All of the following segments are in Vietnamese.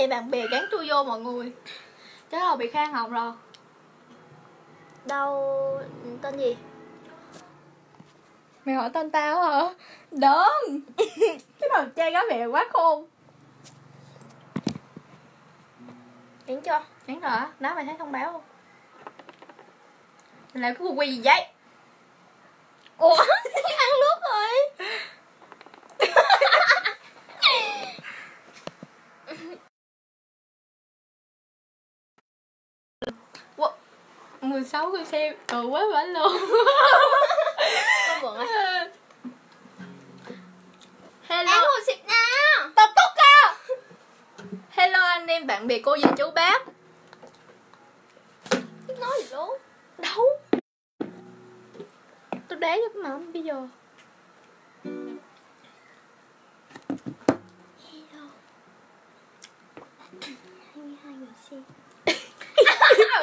thì bạn bè gắn tôi vô mọi người. Chứ là bị khang họng rồi. Đâu tên gì? Mày hỏi tên tao hả? Đúng Cái đầu trai có vẻ quá khôn. Nhắn cho. Nhắn rồi á, đó mày thấy thông báo không? Mày làm cái quỳ gì vậy? ủa ăn nước rồi Wow. 16 người xem, ừ quá bảnh luôn. Á. Hello. Ăn một xịt nào. Tao tốt ca Hello anh em, bạn bè, cô dì, chú bác. Nói gì luôn. Đâu? Tôi đá cho cái mỏng bây giờ. Hello. Hai người xem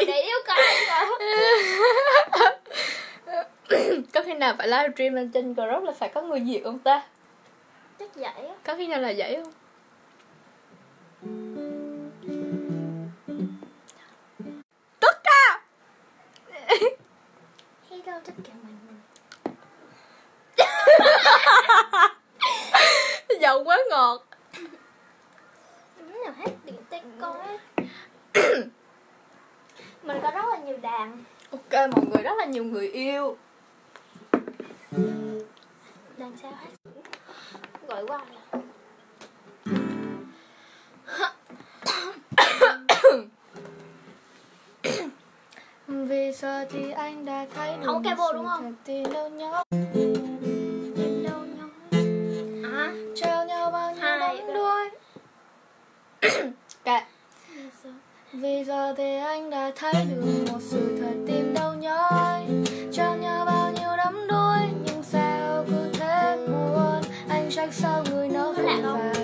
để yêu cầu Có khi nào phải livestream lên trên group là phải có người duyệt không ta? chắc vậy á. Có khi nào là vậy không? Tất cả hello tất cả mọi người. Giọng quá ngọt. Đúng là hát điện tay con á mình có rất là nhiều đàn. Ok mọi người rất là nhiều người yêu. Đàn sao hát gọi qua rồi Vì giờ thì anh đã thấy Không keyboard sự đúng không? tin đâu nhớ nhau. Bao nhiêu đắm đuôi Kệ. giờ Vì giờ thì anh đã thấy được một sự thật tim đau nhói. Trao nhau bao nhiêu đắm đuôi Nhưng sao cứ thế buồn? Anh trách sao người nó không? vàng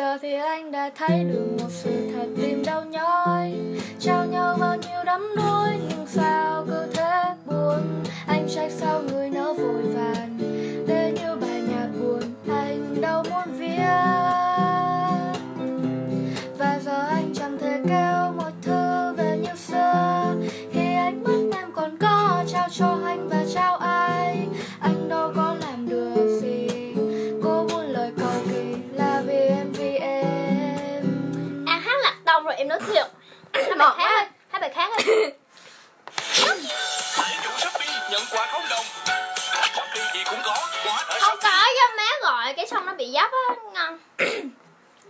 giờ thì anh đã thấy được một sự thật tim đau nhói. Trao nhau bao nhiêu đắm đuối, Nhưng sao bài khác quá. ơi hát bài khác nhận quà không đồng Bất kỳ gì cũng có. không cho má gọi cái xong nó bị dấp á ngon.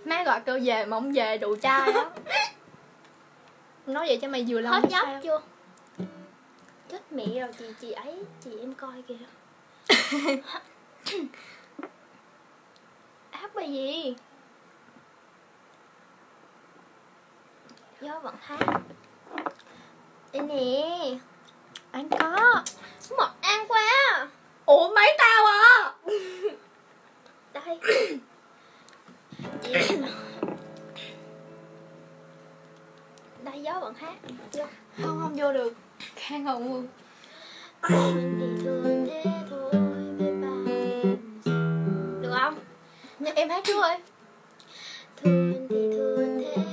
Má gọi kêu về mà không về đủ trai đó Nói vậy cho mày vừa lòng hết dấp sao? chưa? Chết mẹ rồi chị chị ấy chị em coi kìa. Hát bài gì gió vẫn hát đây nè. Anh có. Mọt ăn quá. Ủa mấy tao à? Đây. Đây gió vẫn hát vô. Không không vô được. Khang hồng luôn. Được không? Nhưng em hát trước ơi Thường thì thường thế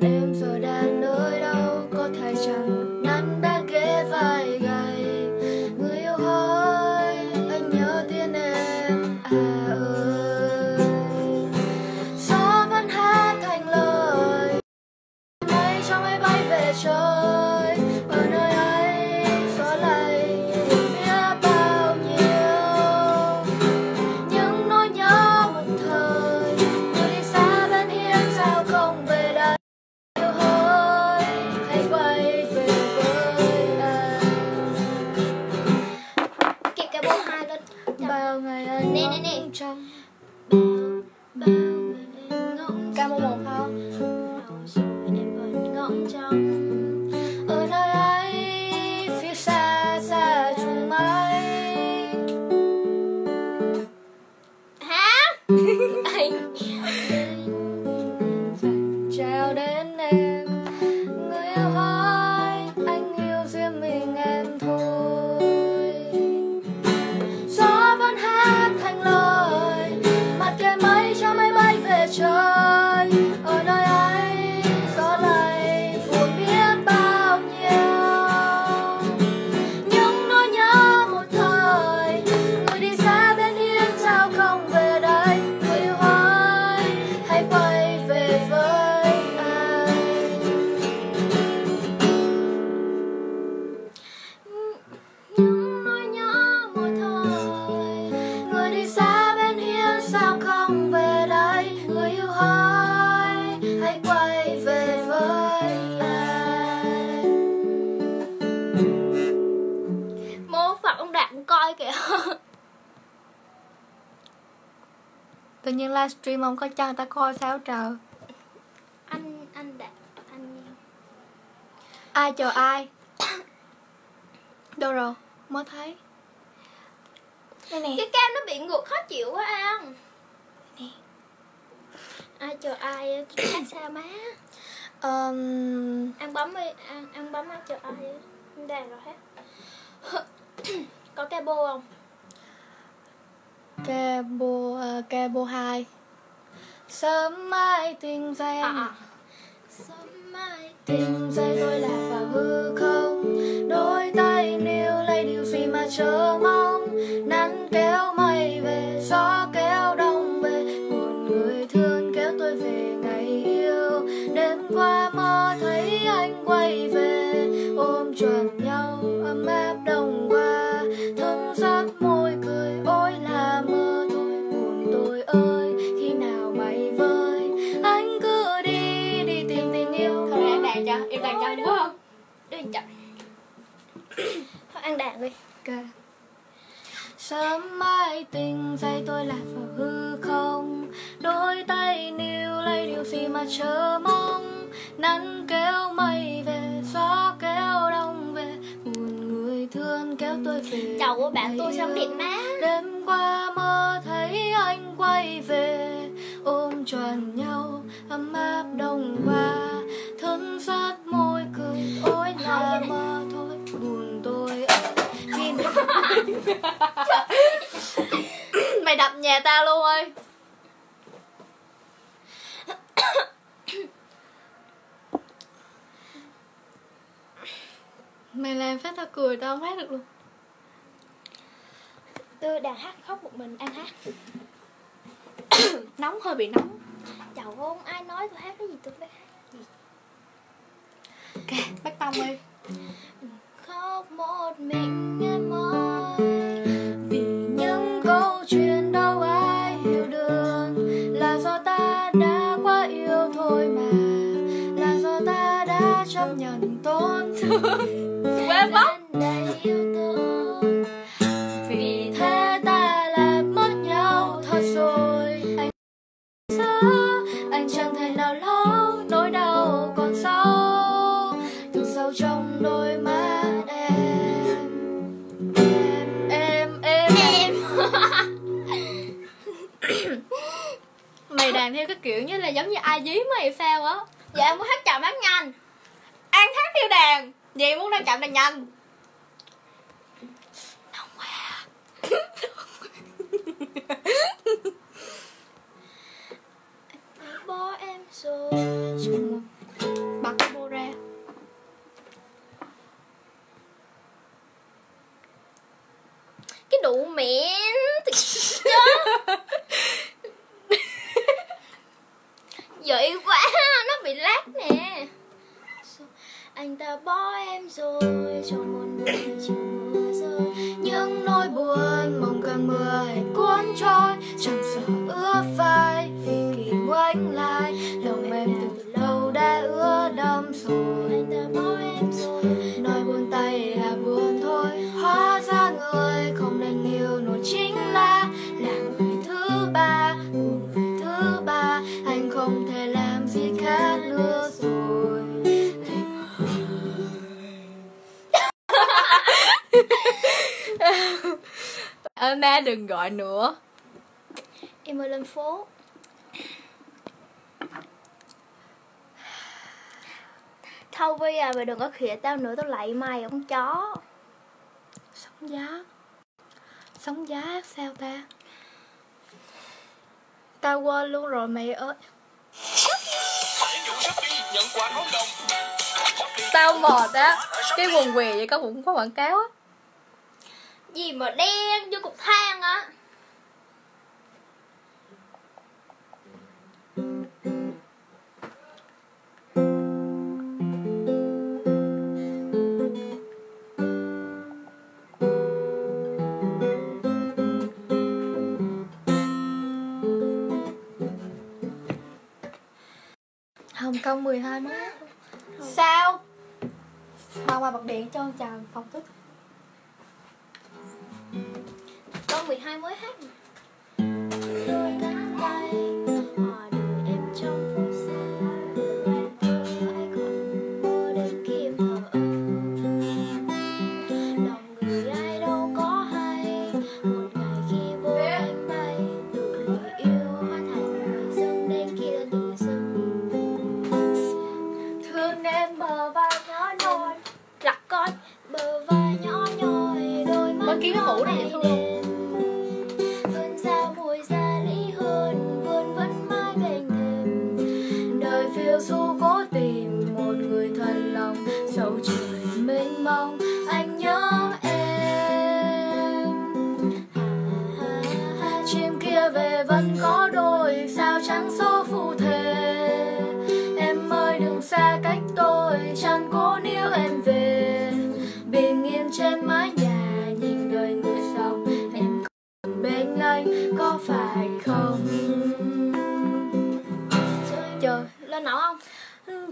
Còn em livestream ông có cho người ta coi sao trời. Anh anh đạt anh ai chờ ai? Đâu rồi? Mới thấy. Đây nè. Cái cam nó bị ngược khó chịu quá anh ai chờ ai? Khác sao má. Um, ăn bấm đi ăn ăn bấm ai chờ ai? Đàn rồi hết. Có cabo không Cabo uh, Cabo 2 Sớm mai tình dây à, à. sớm mai Tình dây tôi là vào hư không. Đôi tay níu lấy điều gì mà chờ mong. Nắng kéo mây về Gió kéo đông về. Một người thương kéo tôi về ngày yêu. Đêm qua mơ thấy anh quay về. Ôm trọn nhau ấm áp ăn đàn đi Ok. Sớm mai tình dây tôi lạc vào hư không? Đôi tay níu lấy điều gì mà chờ mong? Nắng kéo mây về, gió kéo đông về. Buồn người thương kéo tôi về. Chầu của bạn tôi yêu. điện má? Đêm qua mơ thấy anh quay về. Ôm trọn nhau ấm áp đông qua. Thân sát môi cười Ôi là mơ thôi Mày đập nhà tao luôn ơi. Mày làm phát tao cười tao không hát được luôn. Tôi đàn hát khóc một mình ăn hát. Nóng hơi bị nóng. Chầu không ai nói tôi hát cái gì tôi biết hát gì? Ok, bắt tông đi khóc một mình em ơi. Vì những câu chuyện đâu ai hiểu được Là do ta đã quá yêu thôi mà Là do ta đã chấp nhận tổn thương. Quên mất làm theo cái kiểu như là giống như ai dí mày sao á. Dạ em muốn hát chậm hát nhanh. An hát theo đàn. Vậy muốn đang chậm đàn nhanh. Nóng quá bỏ em rồi. Bật cái bô ra. Cái đủ mẹ Vậy quá nó bị lát nè anh ta bỏ em rồi trong một buổi chiều mưa rơi. Những nỗi buồn mong cơn mưa hãy cuốn trôi, Chẳng sợ ướt vai Ê ma đừng gọi nữa. Em ơi lên phố. Thâu bây giờ mày đừng có khịa tao nữa tao lạy mày ông chó. Sống giá Sống giá sao ta? Tao quên luôn rồi mày ơi. Tao mệt á. Cái quần què vậy có cũng có quảng cáo á gì mà đen như cục than á Hồng Kông 12 mát Sao? Hoa mà bật điện cho chàng phòng thức. 12 mới hát mà.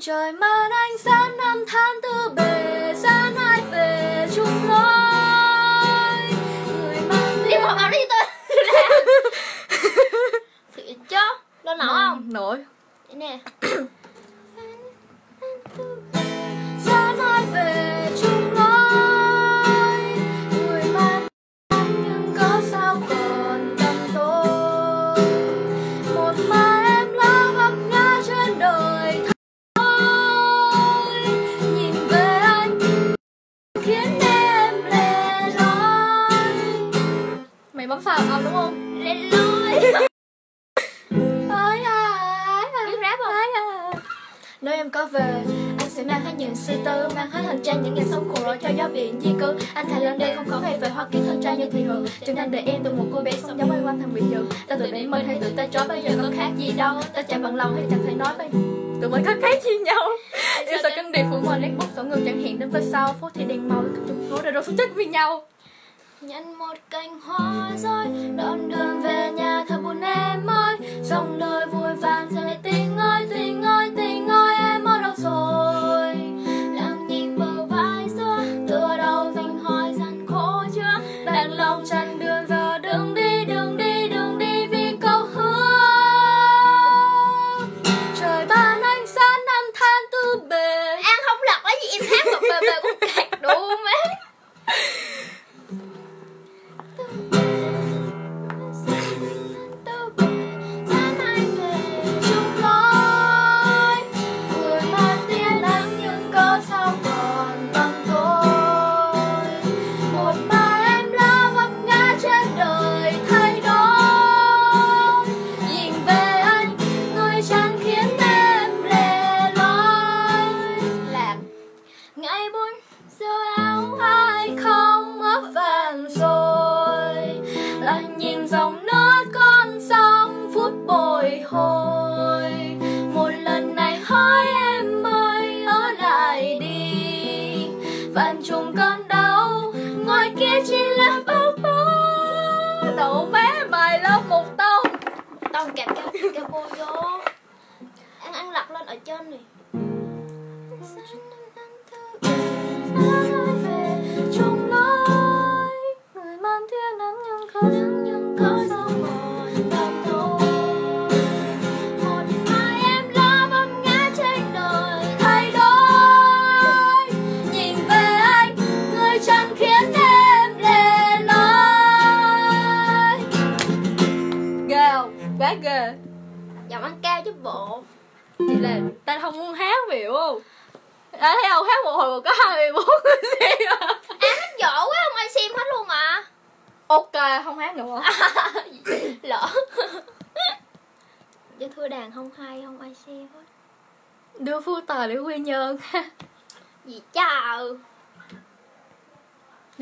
enjoy my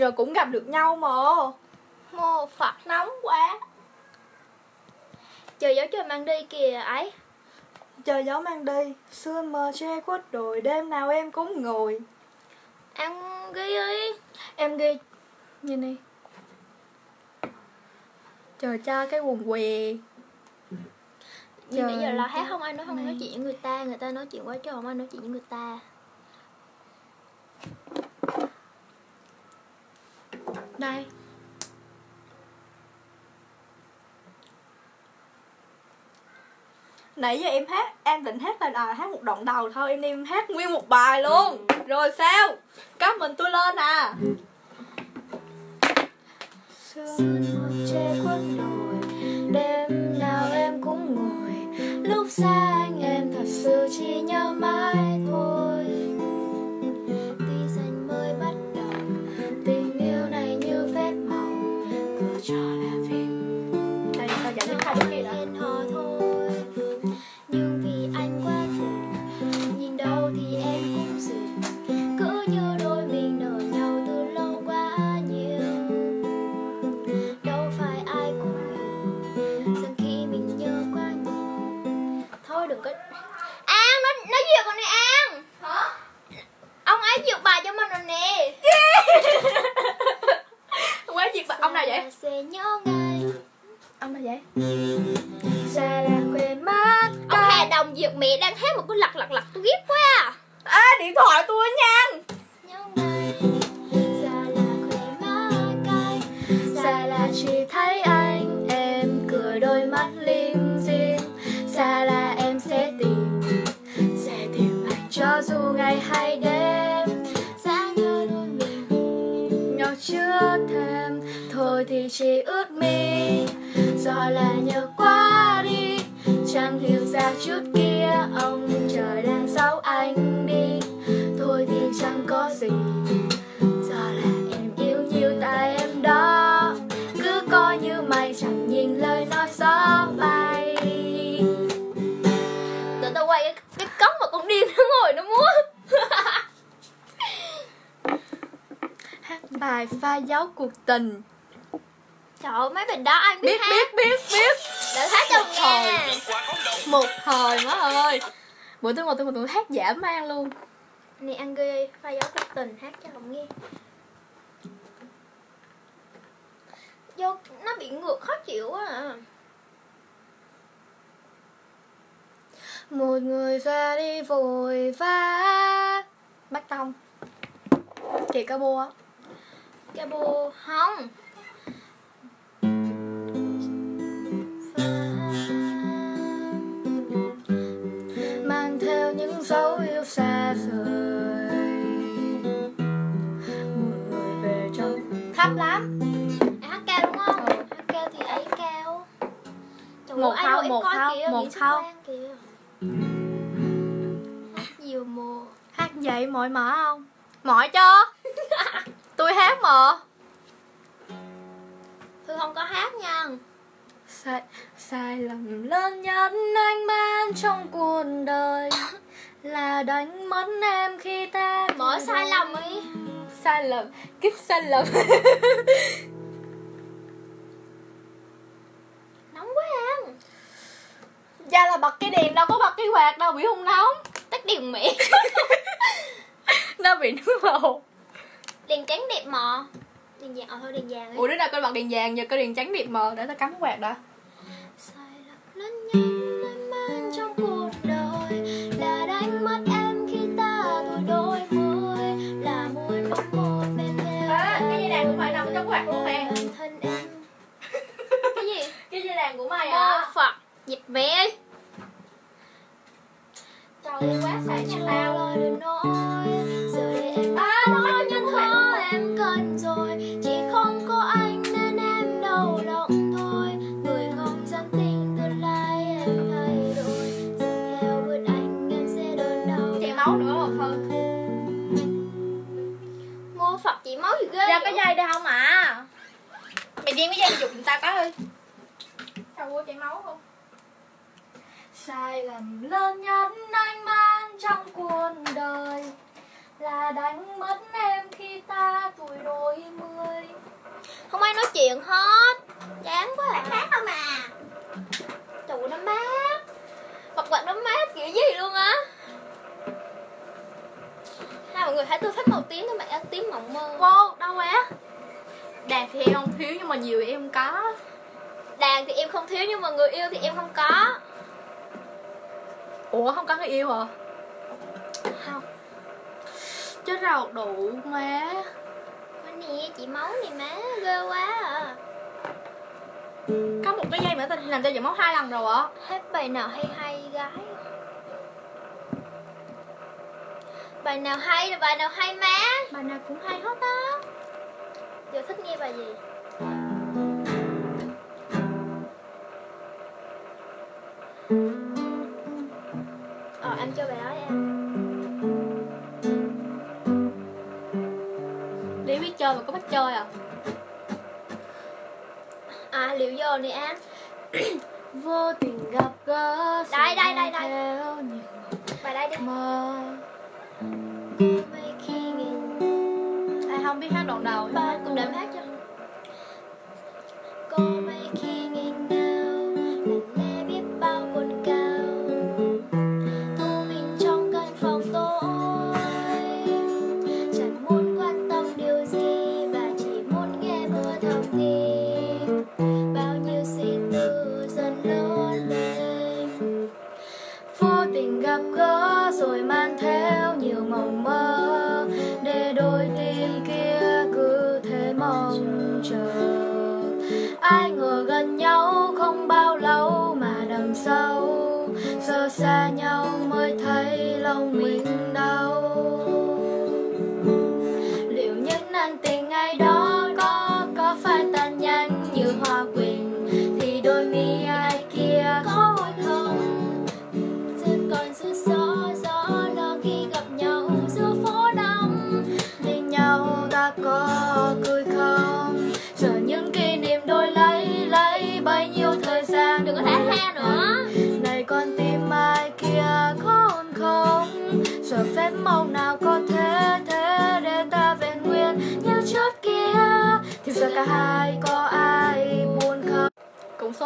rồi cũng gặp được nhau mà. Mô phật nóng quá. Trời gió trời mang đi kìa ấy. Trời gió mang đi sương mờ che khuất đồi đêm nào em cũng ngồi. Ăn ghi đi. Em ghi. Nhìn đi. Chờ cha cái quần què. Nhưng nãy giờ Trời là hát không ai nói không nói này. chuyện với người ta người ta nói chuyện quá chứ không ai nói chuyện với người ta đây. Nãy giờ em hát em định hát là à, hát một đoạn đầu thôi em em hát nguyên một bài luôn. Rồi sao? Có mình tôi lên à. Sương che khuất đồi đêm nào em cũng ngồi. Lúc xa anh em thật sự chỉ nhớ mãi thôi. Nào vậy? Sẽ nhớ ngay ông nào vậy xa là quên mất ông Hà Đồng duyệt mẹ đang hát một cái lật lật lật tôi ghét quá à. à điện thoại tôi nha nhớ ngày xa là khỏe má cay xa là chỉ thấy anh em cười đôi mắt lim dim xa là em sẽ tìm sẽ tìm anh cho dù ngày hay đêm chỉ ướt mi. Do là nhớ quá đi chẳng hiểu ra chút kia ông trời đang giấu anh đi. Thôi thì chẳng có gì do là em yêu nhiều tại em đó. Cứ coi như mày chẳng nhìn lời nói gió bay. Tụi tao quay cái, cái cốc mà con điên nó ngồi nó múa. Hát bài pha dấu cuộc tình trời ơi mấy bài đó anh biết, biết hát? biết biết biết. Để hát cho nghe. Một thời má ơi. Bữa tôi ngồi tôi ngồi tôi hát giả man luôn. Nè ăn ghi pha dấu cuộc tình hát cho không nghe. Vô nó bị ngược khó chịu quá à. Một người ra đi vội vã. Bắt tông ca bô á. Cabo không Một không, em một không, kìa, một không. Nhiều mùa hát vậy mỏi mỏi không? Mỏi cho tôi hát mà. Thư không có hát nha. Sai sai lầm lớn nhất anh mang trong cuộc đời là đánh mất em khi ta Mỗi sai lầm ấy sai lầm kiếp sai lầm Dạ là bật cái đèn đâu có bật cái quạt đâu bị không nóng. Tắt đèn mỹ Nó bị nước màu. Đèn trắng đẹp mà Đèn vàng, ờ thôi đèn vàng Ủa ấy đứa nào coi bật đèn vàng giờ coi đèn trắng đẹp mờ để tao cắm quạt đã Sai lầm lớn nhất anh mang trong cuộc đời. Là đánh mất em khi ta tuổi đôi mươi Là muốn bóng một bên theo cái dây đàn của mày nằm trong quạt em. Cái gì? Cái dây đàn của mày à? Phật Dịch mẹ quá tao lo Giờ đây em đã nó nói nhân thơ em cần rồi. Chỉ không có anh nên em đau lòng thôi. Người không dám tin tương lai em thay đổi. Giờ theo bước anh em sẽ đơn đau. Chảy máu nữa một thôi Mô Phật chỉ máu gì ghê Ra cái dây đây không à? Mày đem cái dây dục người ta có ơi. Sao mua chảy máu không sai lầm lớn nhất anh mang trong cuộc đời là đánh mất em khi ta tuổi đôi mươi. Không ai nói chuyện hết. Chán quá à. Hát không à? Trụ nó mát. Mặt quạt nó mát kiểu gì luôn á. Hai mọi người hãy tôi phát màu tím bạn áo tím mộng mơ. Vô đâu á đàn thì em không thiếu nhưng mà nhiều em có. Đàn thì em không thiếu nhưng mà người yêu thì em không có ủa không có người yêu hả? Không. Chết rào đủ má. Có nè chị máu này má ghê quá à. Có một cái dây mà tình làm cho giọt máu hai lần rồi ạ. Hát bài nào hay hay gái. Bài nào hay là bài nào hay má? Bài nào cũng hay hết á. Giờ thích nghe bài gì nè an vô tình gặp gỡ Đây, đây, đây, đây. bài đây đi mơ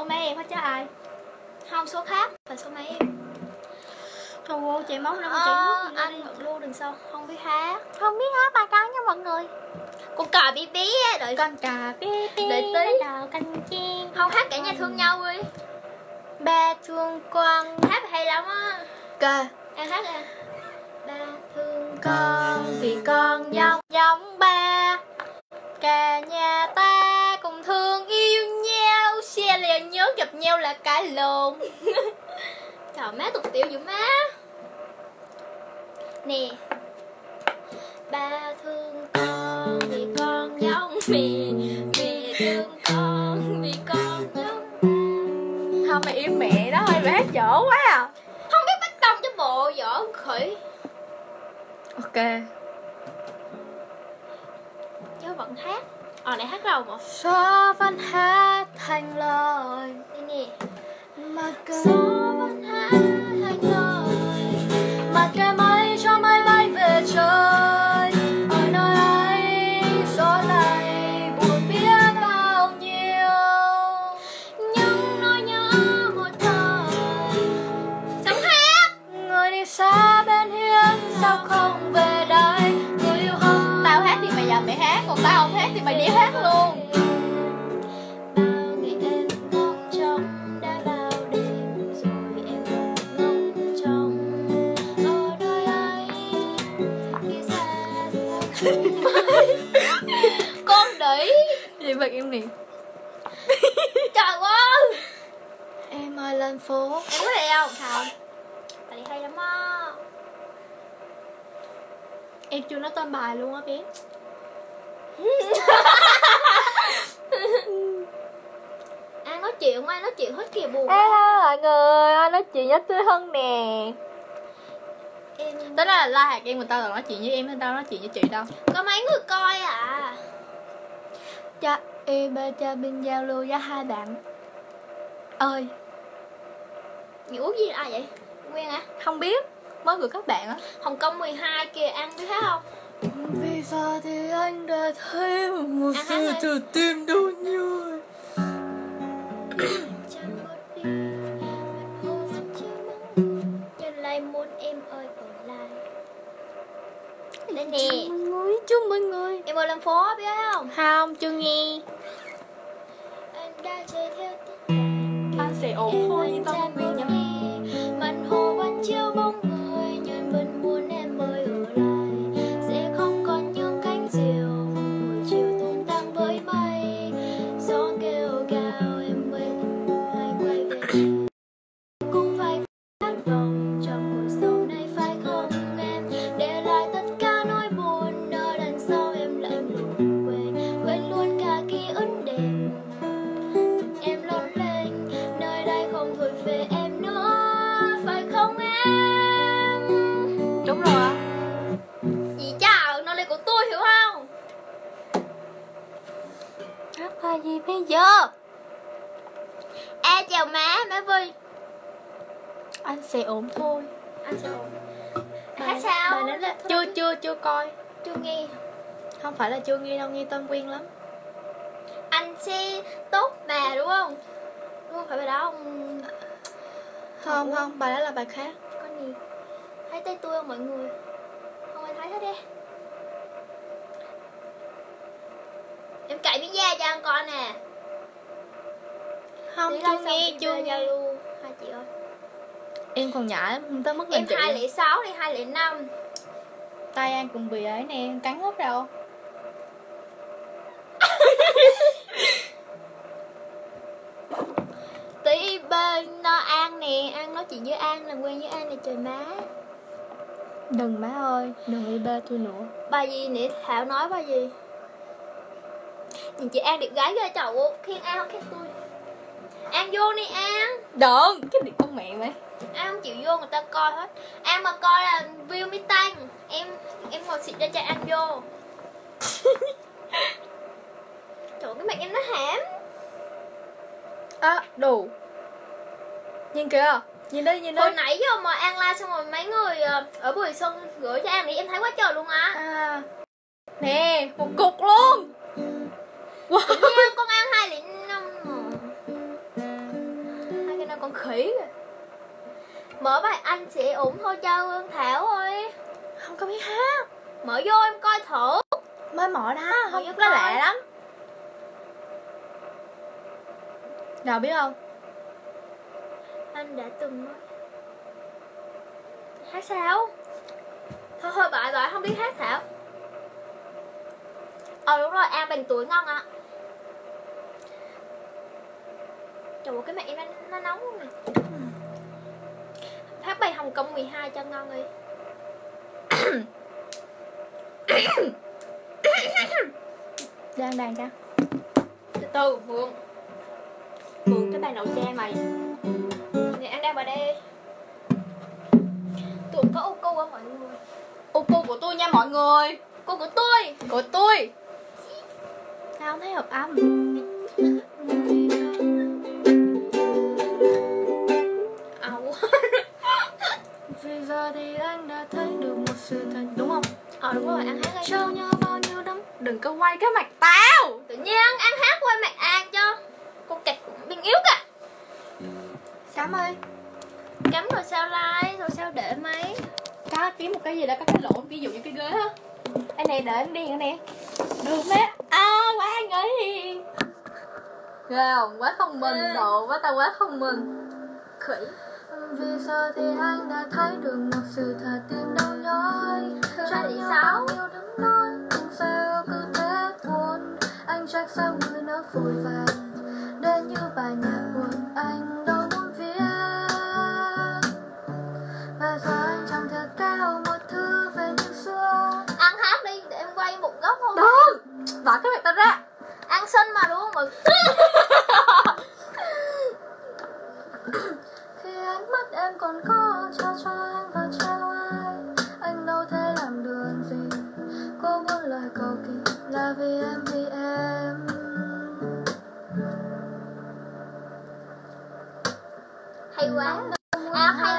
mấy em hết chứ ai? Không số khác là số mấy em. Thôi vô chảy máu nó ờ, chảy máu anh hận luôn đằng sau không biết hát. Không biết hát bài ca nha mọi người. Con cò bí bí á, đợi con cà bi bi Đợi tí. đào canh chiên không hát cả nhà thương nhau đi. Ba thương quang hát hay lắm á. Ca em hát à? Ba thương con vì con giống giống ba. Cả nhà nhau là cả lộn. Trời má tục tiểu dữ má. Nè ba thương con vì con giống mẹ mẹ thương con vì con giống ba không mày yêu mẹ đó ơi mày hát dở quá à. Không biết bắt tông cho bộ võ khỉ. Ok. Chứ vẫn hát. Ờ này hát đâu mà. Gió vẫn hát thành lời. Mà gió cứ vẫn hát thành lời. Mặt cái mây cho máy bay về trời. Ở nơi ấy gió này buồn biết bao nhiêu. Nhưng nỗi nhớ một thời. Sống hát người đi xa bên hiên sao không về đây? Người yêu không tao hát thì mày giờ mày hát còn tao không hát thì mày đi hát luôn vậy em nè. Trời ơi. Em ơi lên phố. Em có đi không? Không. Tại đi hay lắm á. Em chưa nói tên bài luôn á bé. Ai nói chuyện không ai nói chuyện hết kìa buồn Hello mọi người, anh nói chuyện với Tươi Hân nè? Em Tính là like hạt em người ta là nói chuyện với em hay tao nói chuyện với chị đâu? Có mấy người coi à Cha em cha bên giao lưu với hai bạn ơi Nhị Út gì ai vậy? Nguyên à? không biết mới gửi các bạn á Hồng Kông 12 kìa, ăn biết hết không? vì sao thì anh đã thấy một sự hát ơi. từ tim Đây nè, mọi người chúc mọi người. Em ơi làm phố biết không? không chưa nghe. Anh đã chơi theo anh sẽ ổn thôi yên tâm không quyền nhá Mặt hồ vẫn chiếu bóng chưa nghe đâu nghe tên quen lắm. Anh sẽ tốt mà đúng không? Đúng không? Phải bài đó không không không bài đó là bài khác. Có gì? Thấy tay tôi không mọi người? Không ai thấy hết đi em cậy miếng da cho anh coi nè. Không chưa nghe chưa nghe. Zalo. Hai chị ơi. Em còn nhỏ không tới mức em chị hai lẻ sáu đi hai lẻ năm. Tay anh cũng bị ấy nè cắn hết đâu tí bên nó an nè an nói chuyện với an làm quen với an là trời má. Đừng má ơi đừng đi bê tôi nữa. Bài gì nè thảo nói bài gì? Nhìn chị an đẹp gái ghê chậu khen an không khen tôi. An vô đi an. Đừng cái điện con mẹ mày an không chịu vô người ta coi hết. An mà coi là view mới tăng em em ngồi xịt ra cho an vô. Trời cái mặt em nó hãm. À đủ nhìn kìa nhìn đây nhìn hồi đây nãy giờ mà an like xong rồi mấy người ờ, ở bùi xuân gửi cho an đi em thấy quá trời luôn á. À. Nè một cục luôn. Wow. Nha, con ăn hai lít năm hai cái nó con khỉ kìa. Mở bài anh sẽ ủng thôi cho Hương Thảo ơi. Không có biết hát. Mở vô em coi thử. Mới mở đó không nó coi. lạ lắm. Nào biết không anh đã từng hát sao? Thôi thôi bại bại không biết hát Thảo ờ đúng rồi an bằng tuổi ngon ạ. Trời ơi, cái mặt em nó, nó nóng luôn nè hát bài Hồng Kông 12 cho ngon đi. Đang đang cha từ từ mượn mượn cái bàn đậu che mày đang vào đây. Tụi có ô cô á mọi người. Ô cô của tôi nha mọi người. Cô của tôi. Của tôi. Sao không thấy hợp âm. Vì giờ thì anh đã thấy được một sự thật Đúng không? ờ đúng rồi ăn hát Trao nhau bao nhiêu đắm Đừng có quay cái mặt tao. Tự nhiên ăn hát quay mặt an cho. Cô kịch biên yếu cả Cám ơi cắm rồi sao like rồi sao để máy? Có kiếm một cái gì đó có cái lỗ Ví dụ như cái ghế á. Anh này để anh đi nữa nè. Được mẹ À quá anh ơi Ghê không? Quá thông minh Ừ. Độ quá tao quá thông minh. Khỉ. Vì giờ thì anh đã thấy được một sự thật tim đau nhói? Nhau sáu. bao nhiêu đắng nói Nhưng sao cứ thế buồn. Anh trách sao người nó vội vàng Đến như bài nhạc buồn anh đâu Giờ anh chẳng thật cao một thứ về như xưa. Ăn hát đi để em quay một góc thôi Đừng Bỏ cái mặt tao ra. Ăn xinh mà đúng không mọi Khi ánh mắt em còn có trao cho anh và trao ai Anh đâu thể làm được gì. Có muốn lời cầu kỳ là vì em vì em hát hay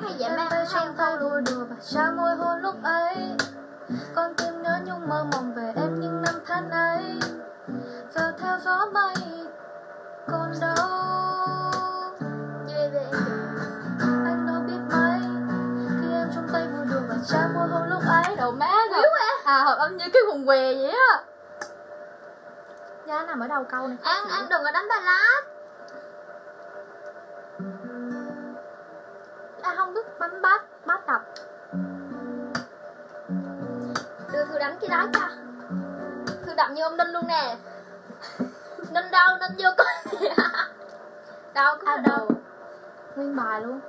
vậy Em mà. Tay hay trong tay không vui đùa và trao môi hôn lúc ấy. Con tim nhớ nhung mơ mộng về em những năm tháng ấy. Giờ theo gió mây còn đâu. Anh đâu biết mấy. Khi em trong tay vui đùa và trao môi hôn lúc ấy. Đầu má rồi à. Hợp âm như cái quần què vậy á. Giá nằm ở đầu câu này. An An đừng có đánh ballad Không biết bấm bát Bát đập Đưa Thư đánh cái đó cho. Thư đập như ông Ninh luôn nè. Ninh đâu, Ninh vô coi. Đâu, có À, đâu. Nguyên bài luôn.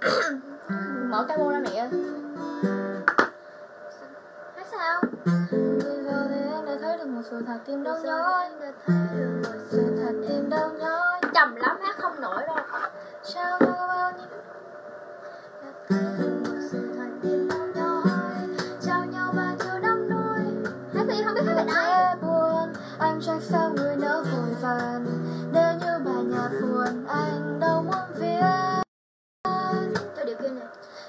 Mở cái mô ra mẹ Hát sao? Bây giờ thì em đã thấy được một sự thật tim đau nhói. Sự thật tim đau nhói. Trầm lắm, hát không nổi đâu Trao nhau bao nhiêu Sự thật tim đau nhói Trao nhau bao nhiêu đắm nuôi Hát thì không biết hát bài đây buồn Anh trách sao người nỡ vội vàng Nếu như bài nhạc buồn Anh đâu muốn viết tôi điều kiện này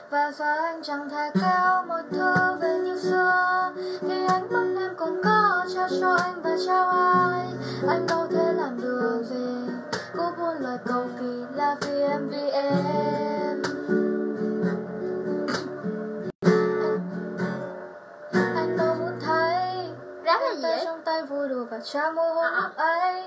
Và giờ anh chẳng thể cao một thư về như xưa thì anh muốn em còn có trao cho anh và trao ai Anh đâu thể làm được gì Lời cầu kỳ là vì em vì em. Anh, anh đâu muốn thấy Rap là gì vậy? trong tay vui đùa và trao môi hôn lúc ấy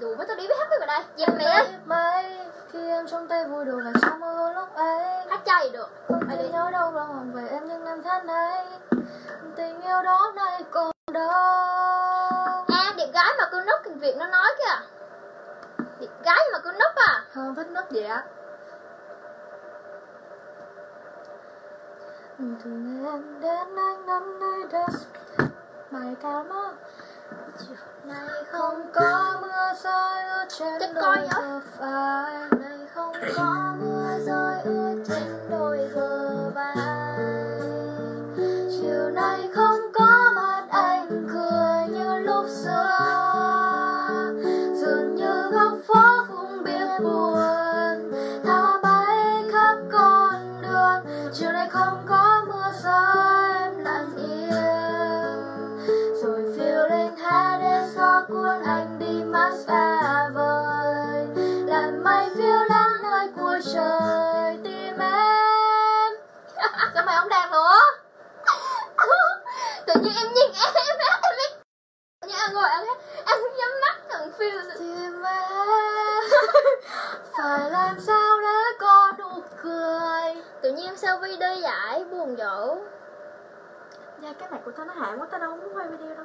đủ với tôi đi biết hát cái bài đây. Dìm mẹ mấy khi em trong tay vui đùa và trao môi hôn lúc ấy. Hát chay được? Tim đây nhớ đâu lòng mộng về em những năm tháng ấy Tình yêu đó nay còn đâu? À, đẹp gái mà cứ núp Việt nó nói kìa. Đẹp gái mà cứ núp à. Không thích nấc vậy á. Thường em đến anh năm nơi đây Bài cao lắm Này Không có mưa rơi ướt trên đôi bờ vai Này không có mưa rơi ướt trên đôi gờ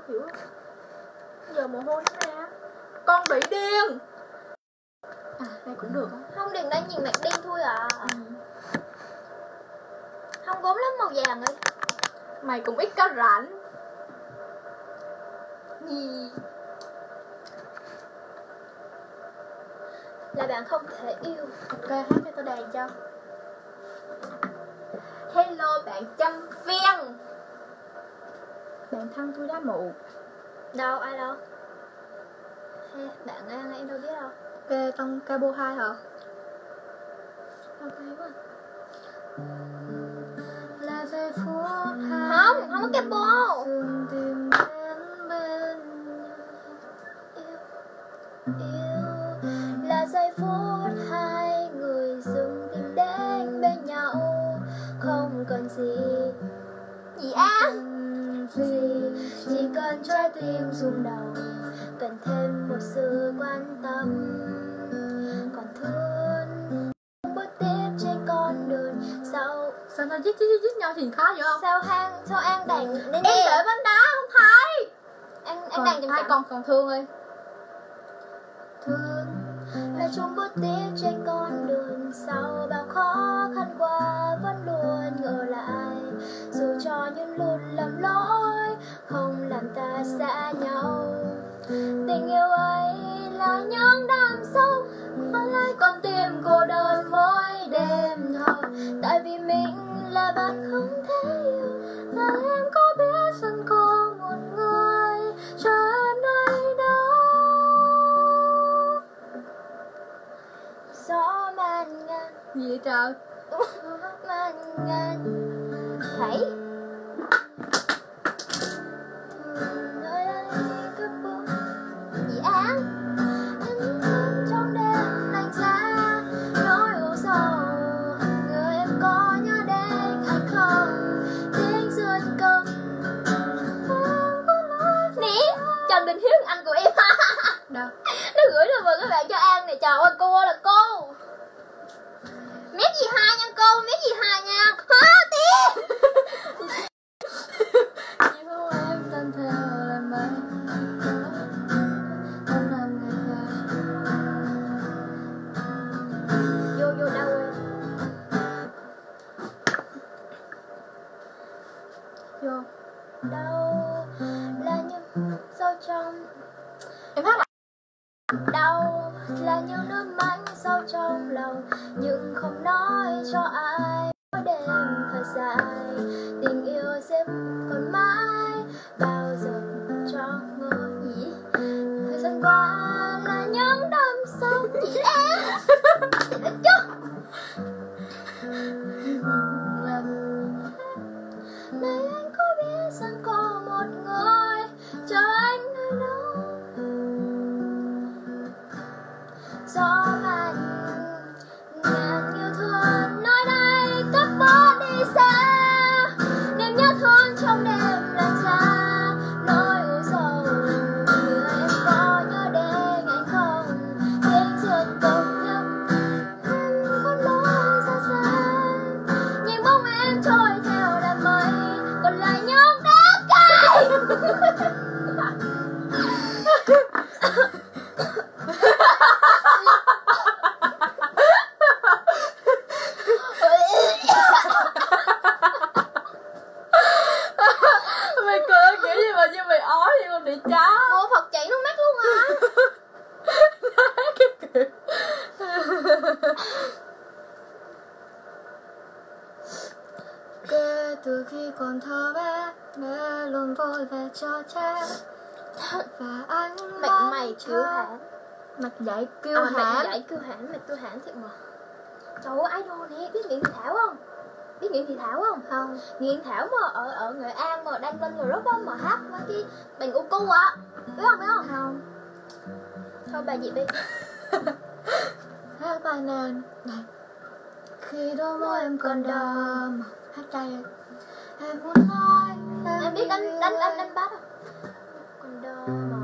không Giờ mồ hôi ra Con bị điên. À đây cũng được. Không đừng đang nhìn mặt đen thôi à. Ừ. Không gốm lắm màu vàng ấy. Mày cũng ít có rảnh. Gì? Là bạn không thể yêu. Ok hát cho tao đàn cho. Hello bạn chăm viên Bạn thân tôi đã mụ Đâu ai đâu? Hay, Bạn An em đâu biết đâu. Kê trong cabo 2 hả? Ok quá. Là giây phút hai Không, không có capo Dừng tìm đến bên Yêu là giây phút hai người dừng tìm đến bên nhau. Không cần gì. Gì á? Gì? Chỉ cần trái tim rung đầu Cần thêm một sự quan tâm. Còn thương bước tiếp trên con đường. Sao Sao nó giết giết giết nhau thì khó vậy không? Sao hang Sao An đàn lên Em để bên đó không thấy. An, An đàn hai con còn thương ơi. Thương là chung bước tiếp trên con đường. Sau bao khó khăn qua vẫn luôn ngờ lại dù cho những lúc lầm lỗi, không làm ta xa nhau. Tình yêu ấy là những đam sâu, Mà lại con tim cô đơn mỗi tại vì mình là bạn không thể yêu còn thơ bé Bé luôn vội về cho cha. Và anh Mặt mày cho- kiêu hãnh Mặt dạy kiêu à, Mặt hãnh dạy kiêu hãnh, mặt kiêu hãnh thiệt mà. Trời ơi, idol nè, biết Nguyễn Thị Thảo không? Biết Nguyễn Thị Thảo không? Không. Nguyễn Thảo mà ở ở Nghệ An mà đang lên rồi đó mà hát mấy cái bằng u cu á. Biết không, biết không? Không. Thôi bà Diệp đi. Hát bài này Khi đôi môi em còn đờm Hát rồi Em muốn nói Em biết đánh yêu đánh đánh em. đánh bass không? Còn đơ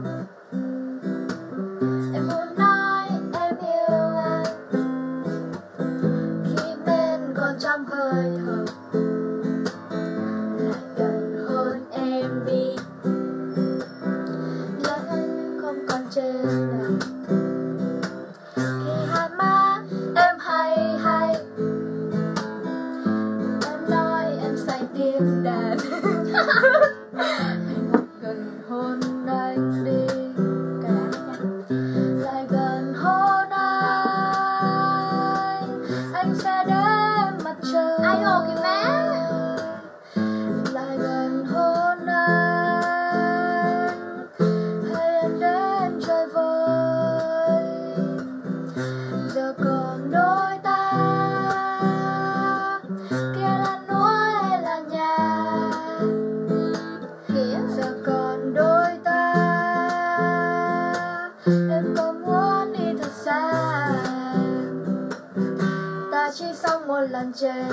trên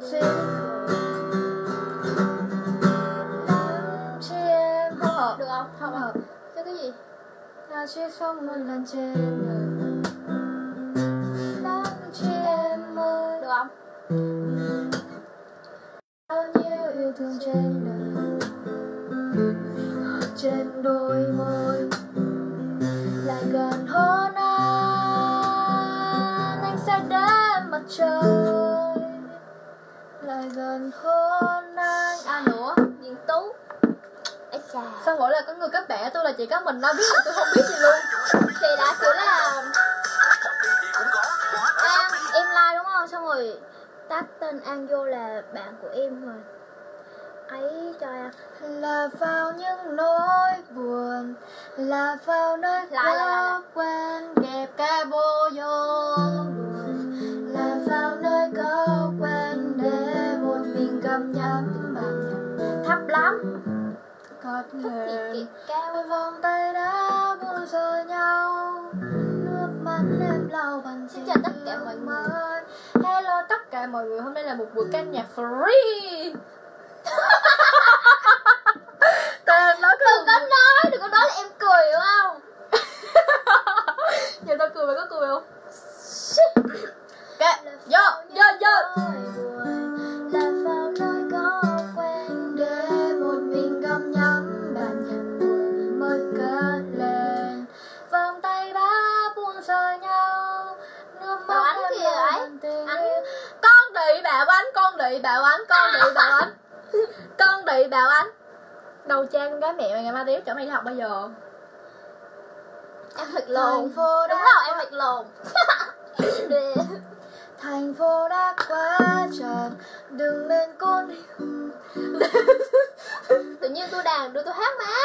xin chia chi không hợp Được không? không hợp Chứ cái gì? ta chia xong một lần trên lắng chi em ơi Được không? bao nhiêu yêu thương trên đời trên đôi môi trời. Lại gần hôn anh À nữa, Diên Tú. Chà. Sao mỗi lần có người kết bạn tôi là chỉ có mình nó biết mà tôi không biết gì luôn. Thì đã kiểu là quá An, em like nhau xong rồi tag tên An vô là bạn của em rồi. Ấy cho em là vào những nỗi buồn là vào nơi Lại, lại, lại, lại. quen kẹp cả bộ vô lên kiệt cao vòng tay đã buông rời nhau. Nước mắt em lau bằng Xin chào tất cả mọi người. hello tất cả mọi người hôm nay là một buổi ca nhạc free. Tên nó cứ đừng có nói đừng có nói là em cười hiểu không? Giờ tao cười mày có cười không? Kệ vô vô vô đĩ bảo ánh con đĩ bảo ánh. Con đĩ bảo ánh. Đầu trang con gái mẹ mày ngày mai tao chở mày đi học bây giờ. Em thật lồn phố đúng rồi em thật lồn. Thành phố đã quá tràn đừng nên con tự nhiên tôi đàn đưa tôi hát má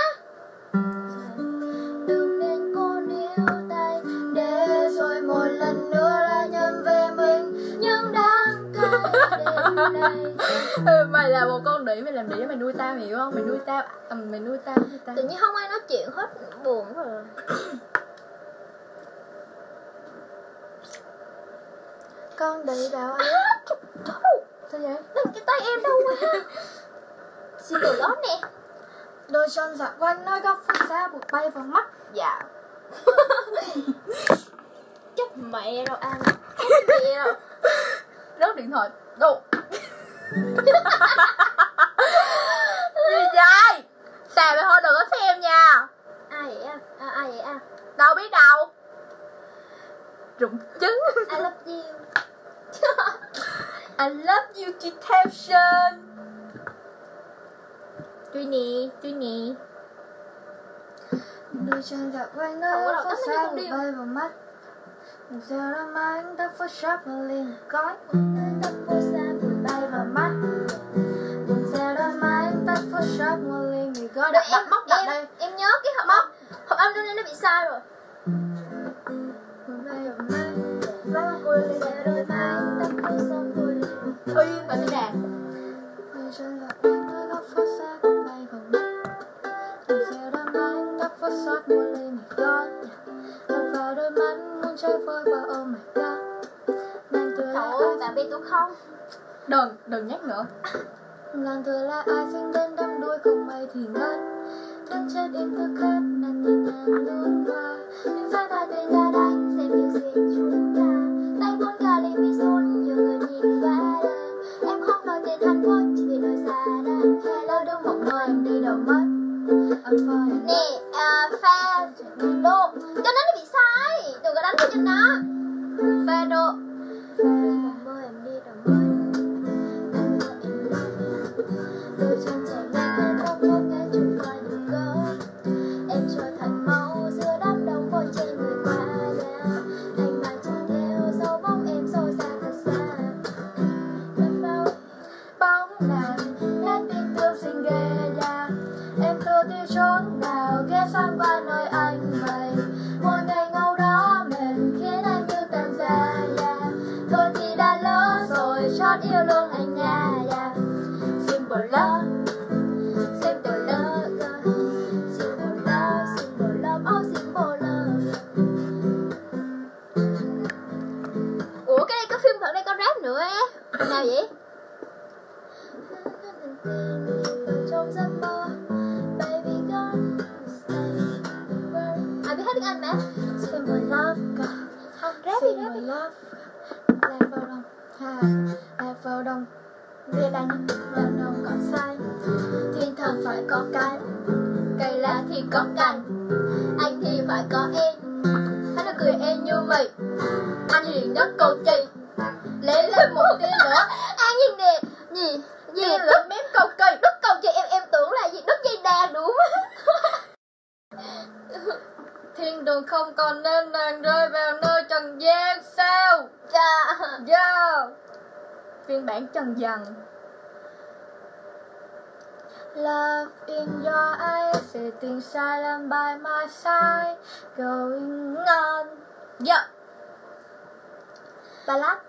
mày là một con đĩ mày làm đĩ mày nuôi tao hiểu không? Mày nuôi tao à, mày nuôi tao nuôi tao. Tự nhiên không ai nói chuyện hết buồn quá rồi. Con đĩ bảo anh. Sao vậy? Lên cái tay em đâu quá. Xin lỗi lót nè. Đôi chân dạo quanh nơi góc phố xa buộc bay vào mắt. Dạ. Chết mẹ đâu ăn chết mẹ đâu. Rớt điện thoại đồ. Gì vậy? Xà mày thôi đừng có xem nha. Ai vậy à? à ai vậy à đâu biết đâu. Rụng trứng. I love you. I love you detention Truy nè, truy nè. Đôi chân dạo phố tóc nó xa điêu. bay vào mắt. Một giờ đã ta phút shop mà liền gói Tóc phố Đợi đặt đặt móc đặt đây. em nhớ cái hợp móc. Hợp âm trong đây nó bị sai rồi. Uy, bà đi đàn oh Trời ơi, bạn tôi không? Đừng, đừng nhắc nữa Nàng thừa là ai sinh đến đắm đuôi không may thì ngất. Đứng chết im thức hết nàng nhìn nàng luôn qua Nhưng sai ta tên ra đánh xem yêu xin chúng ta. Tay buôn cả lên mi xuân nhiều người nhìn qua đơn. Em không nói tên hạnh phúc chỉ vì nơi xa đơn. Lỡ đứng một em đi đâu mất. I'm fine Nè, à, pha đô. Cho nó bị sai. Đừng có đánh cho nó Pha đô. Mơ Nào vậy? Trong giấc mơ Baby girl À biết hết tiếng Anh mà? Simple love Không rap đi rap đi love Lạc vào đồng ha Lạc vào đồng Viết anh vào đồng cỏ xanh Thiên thần phải có cánh Cây lá thì có cành Anh thì phải có em. Hắn nó cười em như mày Anh liền đất cầu chì Lấy lên một tia gì nè gì gì Điều là cầu kỳ. đứt cầu cho em em tưởng là gì? Đứt dây đà đúng. Thiên đường không còn nên nàng rơi vào nơi trần gian sao? Dạ. Dạ. Phiên bản trần dần. Love in your eyes, sitting silent by my side, going on. Yeah. Ballad.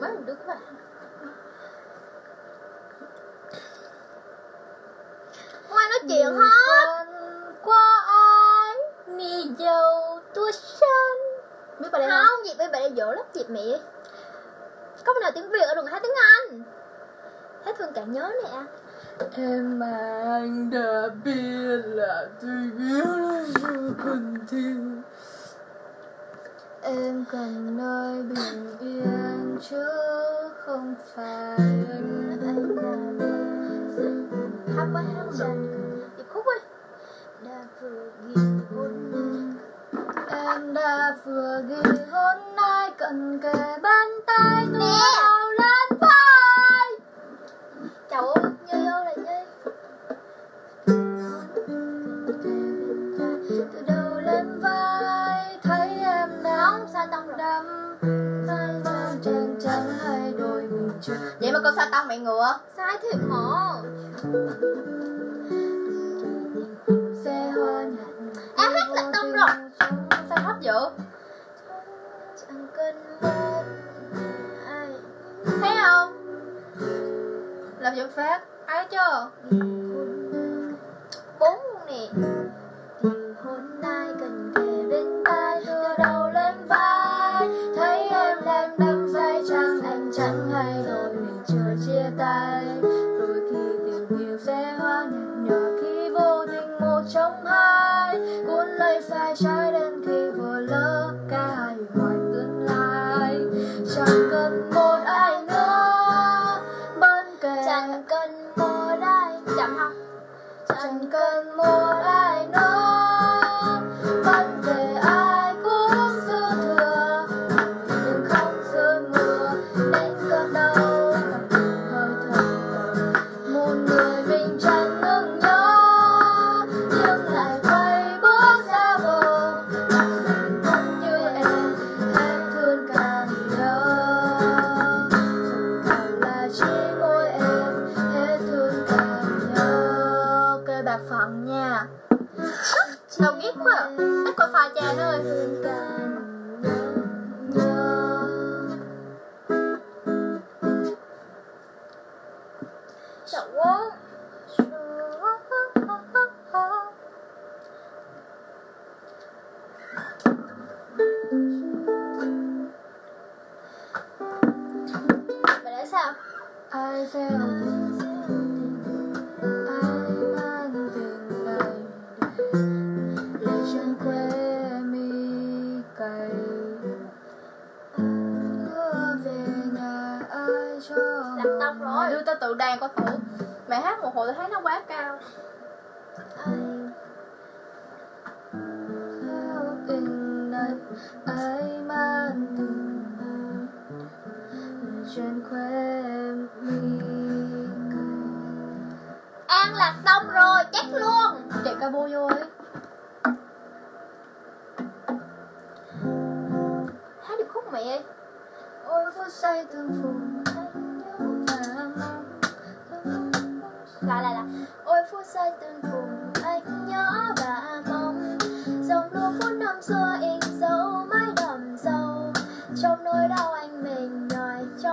mấy một đứa vậy, bạn Ngoài nói chuyện hết Qua ai Mì dầu tua sơn Biết bà đây không? Không, dịp bà đây dỗ lắm dịp mẹ Có nào tiếng Việt ở đường hát tiếng Anh. Hết thương cả nhớ nè. Em anh đã biết là tôi biết. Là dù còn thiếu em cần nơi bình yên chứ không phải anh anh hát quá hát rồi điệp khúc ơi. Đã vừa ghi hôn em đã vừa ghi hôn nay cần kề bàn tay tôi bao lâu vậy mà con sao tông mẹ ngựa? Sai thiệt hả? À hát là tâm rồi. Sao thấp dữ thấy không? Làm giọng phát ấy chưa?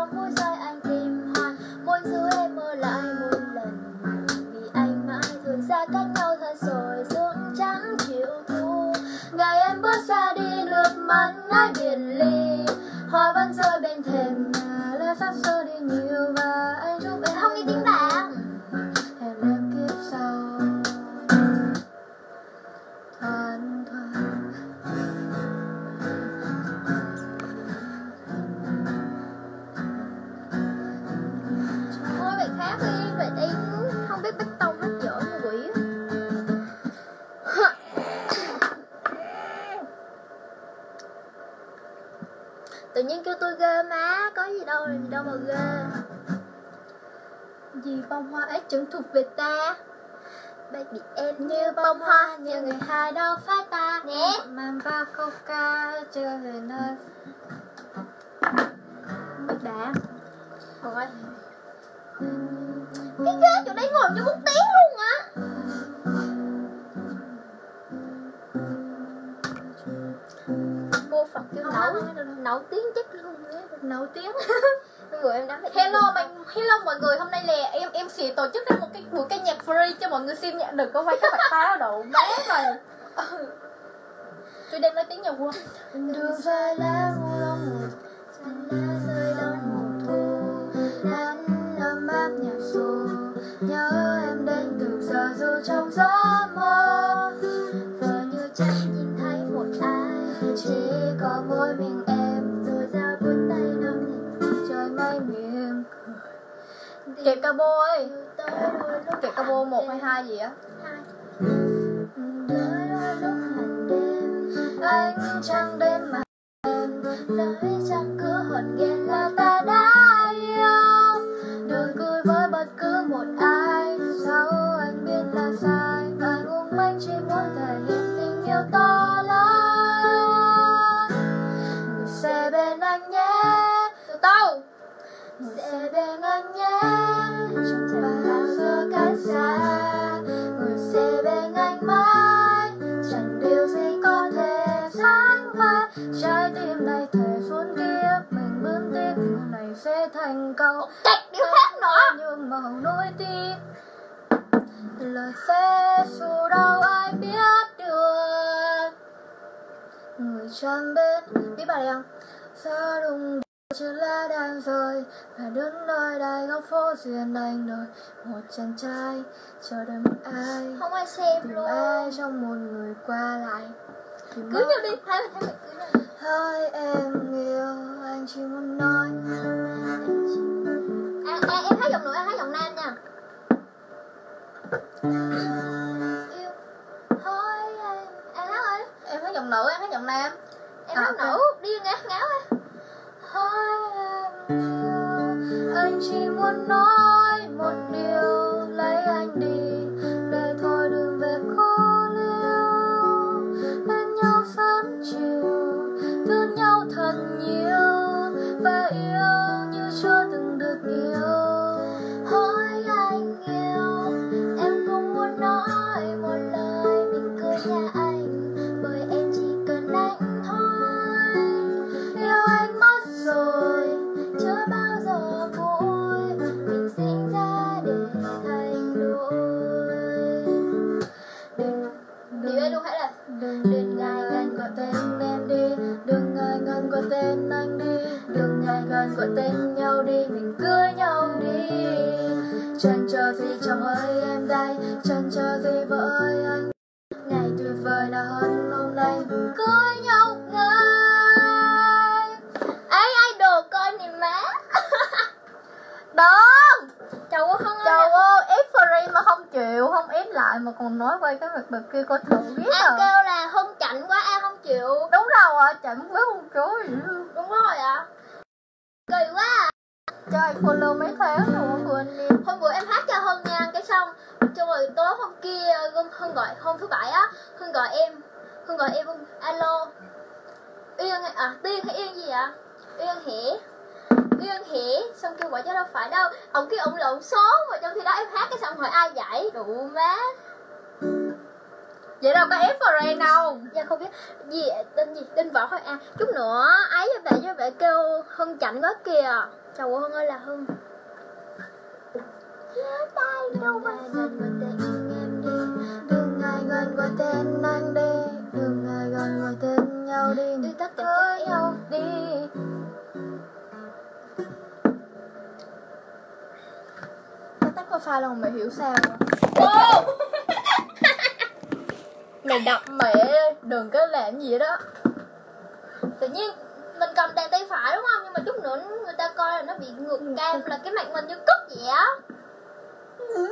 cowboys. Thuộc về ta. Baby em như bông hoa như người hai đâu phát ta. Nè. Mang ba coca chưa về nơi. Mày đã Thôi Cái ghế chỗ đấy ngồi như muốn tiếng luôn á. Cô Phật kêu nấu. Nấu tiếng chết luôn Nấu tiếng Em Hello mọi hello mọi người, hôm nay là em em sẽ tổ chức ra một cái buổi ca nhạc free cho mọi người xin nhận được có quay các bạn tao đậu bé rồi. Tôi đang nói tiếng nhà vua. Đường dài lá đông một lá rơi đông mùa thu Nắng ấm áp nhà xô Nhớ em đến từ giờ dù trong gió mơ Giờ như chẳng nhìn thấy một ai Chỉ có mỗi mình em Kẹp cabo ơi. Kẹp cabo 1 hay 2 gì á. Anh chẳng đêm mà em Nói chẳng cứ hận ghen là ta đã yêu Đừng cười với bất cứ một ai Sao anh biết là sai Anh ung anh chỉ muốn thể hiện tình yêu to lớn sẽ bên anh nhé Chẳng bao giờ cách xa Người sẽ bên anh mãi Chẳng điều gì có thể sánh vai Trái tim này thể xuống kiếp Mình bước tiếp thì người này sẽ thành công Cách điều khác nữa Nhưng màu nối tim Lời phép dù đâu ai biết được Người chăm bên, Biết bài này không? Gió đùng chiếc lá đang rơi và đứng nơi đây góc phố duyên anh đợi một chàng trai chờ đợi một ai Không ai xem tìm luôn. ai trong một người qua lại tìm mơ- nhau đi, hai hai cưới nhau. Hai em yêu anh chỉ muốn nói À, à, em hát giọng nữ, em hát giọng nam nha. yêu anh Em hát ơi. Em hát giọng nữ, em hát giọng nam Em À, hát nữ, đi ngáo ngáo ơi. Hỏi em yêu Anh chỉ muốn nói một điều, Lấy anh đi. Để thôi đừng về cô liêu Bên nhau sớm chiều tên anh đi. Đừng ngại ngần gọi tên nhau đi Mình cưới nhau đi. Chẳng chờ gì chồng ơi em đây. Chẳng chờ gì vợ ơi anh. Ngày tuyệt vời nào hơn hôm nay. Mình cưới nhau ngay. Ấy idol con này má. Đón Chào ơi. ơi ép free mà không chịu Không ép lại mà còn nói quay cái việc bực kia coi thử biết à kêu là Hân chảnh quá, An không chịu. Đúng rồi ạ chẳng biết con chối. Gì luôn Đúng rồi ạ. Kỳ quá. À. cho anh follow mấy tháng rồi người anh đi. Hôm bữa em hát cho Hân nha cái xong xong rồi tối hôm kia Hân gọi hôm thứ bảy á Hân gọi em Hân gọi em alo. Yên à Tiên hay Yên gì ạ? Yên hỉ Yên hỉ xong kêu gọi cho đâu phải đâu. Ông kêu ông lộn số mà trong khi đó em hát cái xong hỏi ai giải? Đủ má. Vậy đâu có ép free đâu. Dạ không biết. Gì tên gì? Tên võ thôi. À chút nữa. Ấy cho bạn cho bạn kêu Hân chảnh quá kìa. Chào cô Hân ơi là gần gọi tên em đi. Đừng ngại gần gọi tên anh đi. Đừng ngại gần gọi tên nhau đi. Đi tất cả cưới các em. nhau đi Tắt wifi là mày hiểu sao rồi mày đập mẹ đừng có làm gì đó. Tự nhiên mình cầm đèn tay phải đúng không? Nhưng mà chút nữa người ta coi là nó bị ngược cam là cái mặt mình như cất vậy á.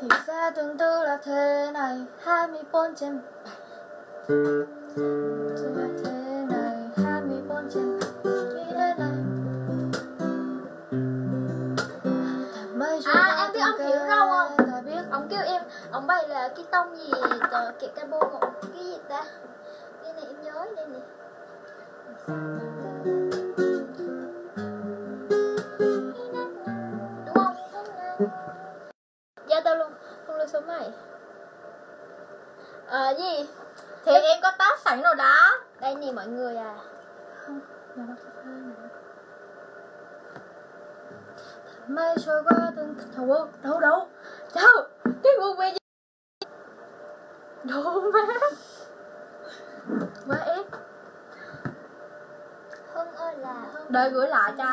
Thì ra tương tư là thế này 24 trên 7 là thế uh, cái tông gì tờ kẹt cabo một cái gì ta? Cái này em nhớ đây nè. Đúng không? Giao tao luôn không lưu số mày. Ờ gì? Thì em có tát sẵn rồi đó. Đây nè mọi người à. Mây trôi qua từng đâu đâu đâu đâu cái về gì đâu má. Má ít hưng ơi là hưng. Đợi gửi lại cho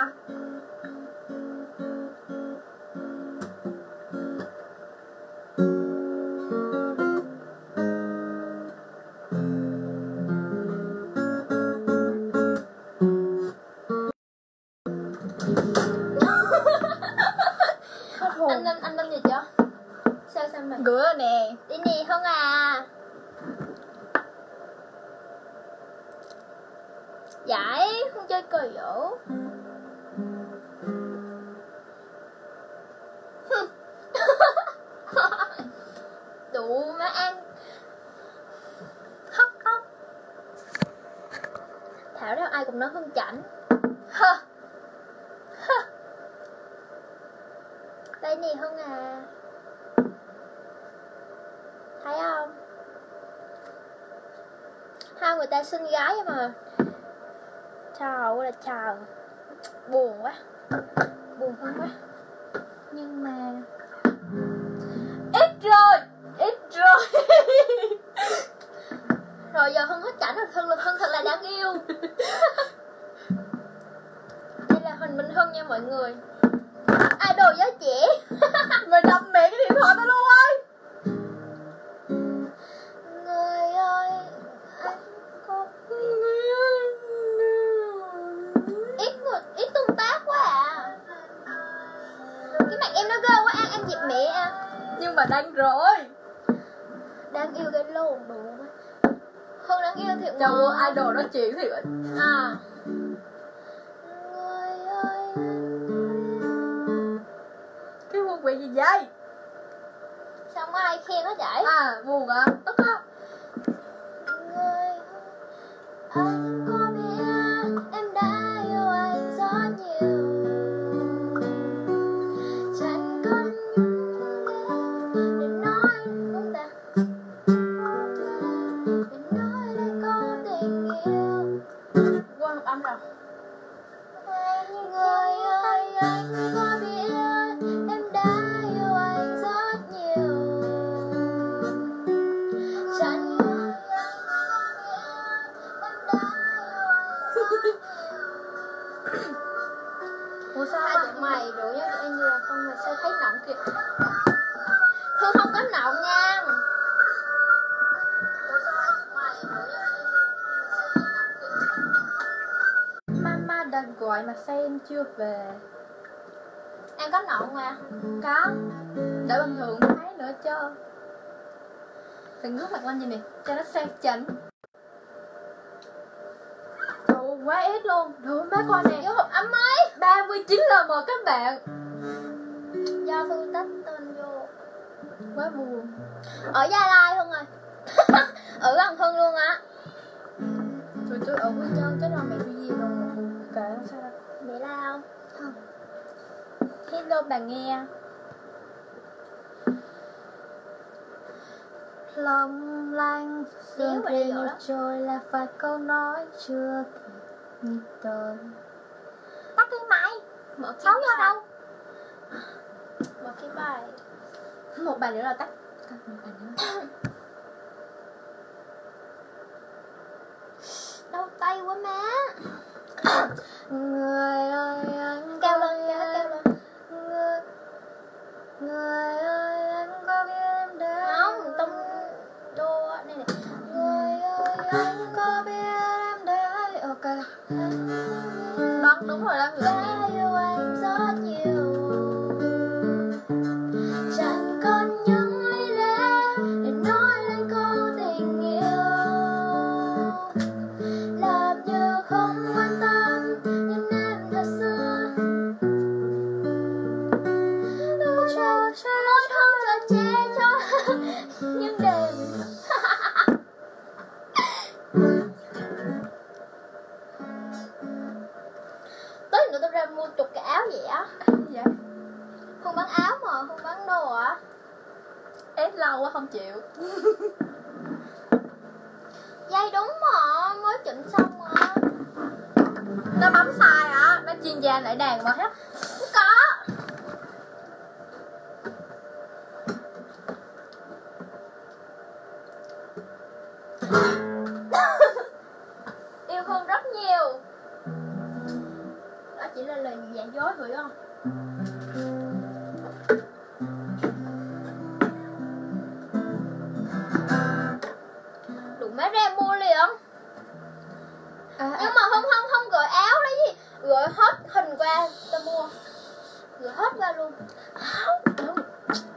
thảo đâu ai cũng nói hưng chảnh. Hơ. Hơ. Đây nè, hưng à. Thấy không? Hai người ta xinh gái mà. Chào là chào buồn quá. Buồn hơn quá. Nhưng mà ít rồi. Ít rồi. rồi giờ hân hết cảnh rồi là hân thật là đáng yêu. Đây là hình minh hân nha mọi người. Idol giới trẻ. Mày đập mẹ cái điện thoại tao luôn ơi. Người ơi anh có ít người ít tương tác quá à. Cái mặt em nó ghê quá ăn em dịp mẹ à. Nhưng mà đăng rồi. Đang yêu cái lồn đủ quá hơn đáng yêu thiệt mà. vô idol nói chuyện thì à. Người ơi cái buồn về gì vậy? Sao không ai khen nó vậy? À buồn à tức á người ơi em chưa về. Em có nọng mà có. Để bình thường thấy nữa chứ phải ngước mặt lên gì nè cho nó sang chảnh. Trời quá ít luôn. Trời má coi nè. Vô hộp ấm ấy 39 lần một các bạn. Do Thư tách tên vô. Quá buồn. Ở Gia Lai Hương ơi Ở gần Hương luôn á. Tụi tôi ở Quy Nhơn chứ là mẹ tôi gì rồi. Kệ làm sao Mẹ la không? Hello bà nghe? Lòng lanh Sương rồi như trôi là phải câu nói chưa kịp nghĩ tới Tắt cái máy Mở Sáu giờ đâu? Mở cái bài. Một bài nữa là tắt. Tắt một bài nữa. Đau tay quá má Người ơi anh cao có lên kêu, Người, người ơi anh có biết em đã Không, tông đô này này Người ơi anh có biết em đã Ok. Đoán đúng rồi đó. Người yêu anh rất lâu quá không chịu. Dây đúng mà, mới chỉnh xong mà. Nó bấm sai á nó chuyên gia lại đàn mà. Hết Không có. Yêu Hương rất nhiều. Đó chỉ là lời giả dối thôi không liền à, nhưng mà không không không gửi áo lấy gì? Gửi hết hình qua ta mua. Gửi hết qua luôn.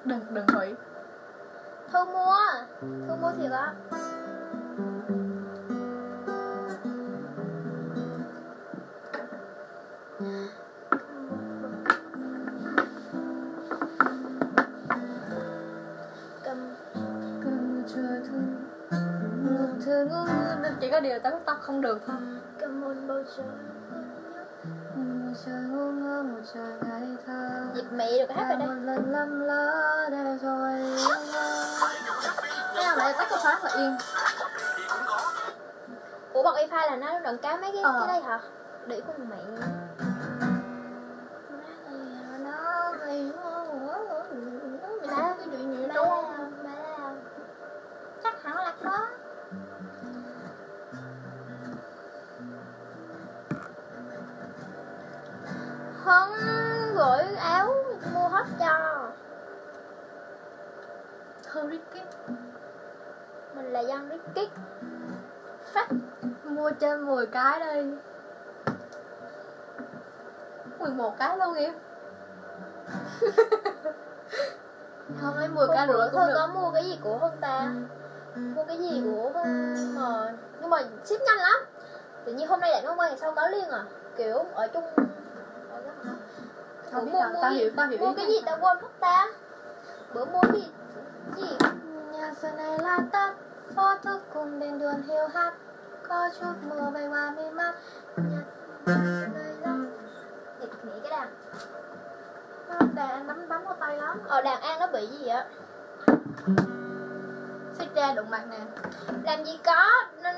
Đừng đừng hủy thư mua. Thư mua thiệt á chỉ có điều tao tao không được thôi. Cầm một bầu trời. Một trời ngu ngơ một trời ngày thơ. Dịp mị được cái hát ở đây. một lần lầm lỡ để rồi Thế nào lại tắt cái khóa và yên. Ủa bật wifi là nó đựng cá mấy cái Ờ. cái đây hả? Để con mẹ cái chắc hẳn là có Hân gửi áo mua hết cho. Hơi risky Mình là dân kích Phát mua trên 10 cái đi. 11 cái luôn em. Không lấy 10 cái rưỡi cũng được. có mua cái gì của Hân ta? Mua cái gì của mà Nhưng mà ship nhanh lắm. Tự nhiên hôm nay lại nó qua ngày sau có liền à? Kiểu ở chung Bữa biết mua- tao tao hiểu tao hiểu Mua cái gì tao quên mất ta? Bữa mua gì? Gì? Nhà giờ này là tắt Phố thức cùng đèn đường hiu hắt Có chút mưa bay qua mi mắt Nhà giờ này là Thì nghĩ cái đàn. Đàn anh bấm bấm vào tay lắm Ờ đàn An nó bị gì vậy Xích ra đụng mặt nè. Làm gì có Nên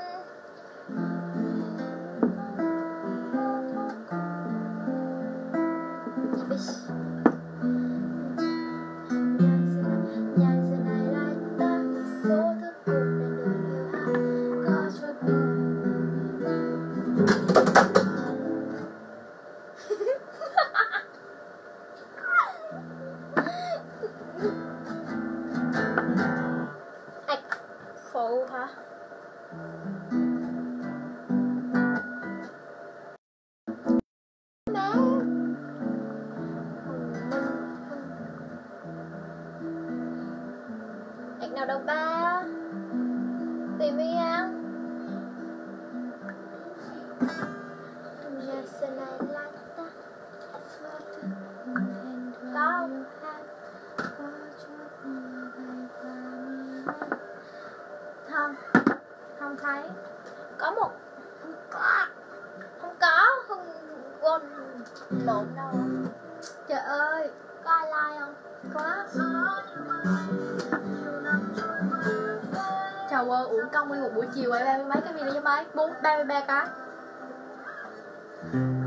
Em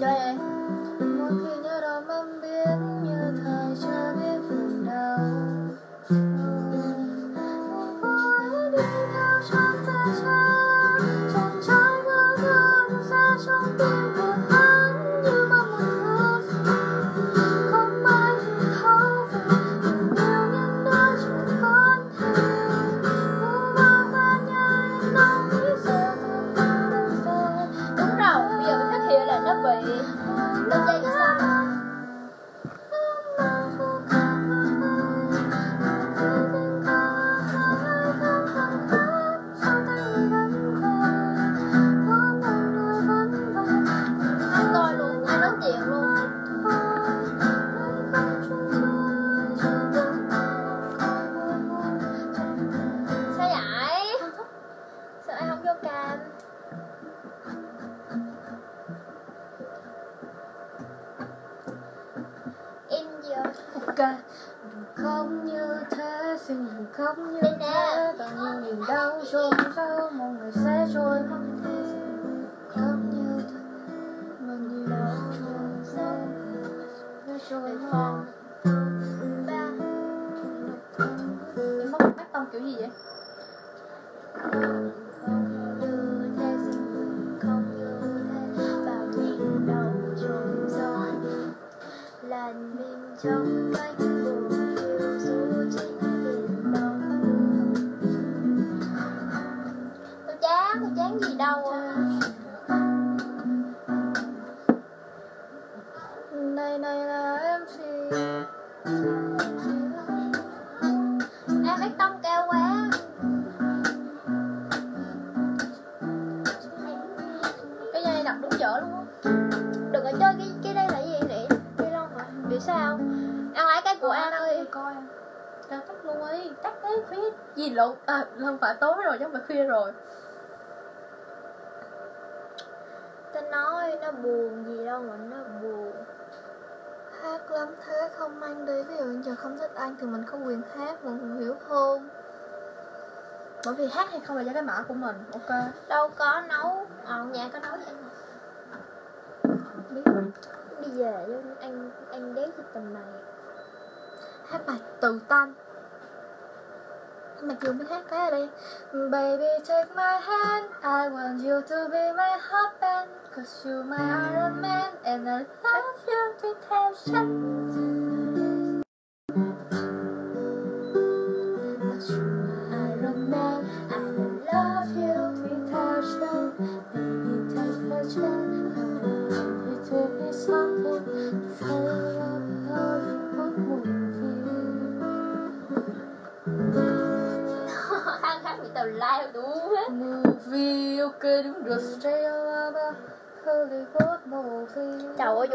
chị Không tối rồi chứ không phải khuya rồi. Ta nói nó buồn gì đâu mà nó buồn. Hát lắm thế không anh đấy Ví dụ như giờ không thích anh thì mình có quyền hát Mình hiểu không? Bởi vì hát hay không là do cái mã của mình Ok? Đâu có nấu ờ nhà có nấu cho anh Biết. Đi về chứ anh anh đéo thích tầm này. Hát bài từ tan Hát cái đây Baby take my hand. I want you to be my husband. Cause you're my Iron Man And I love you passion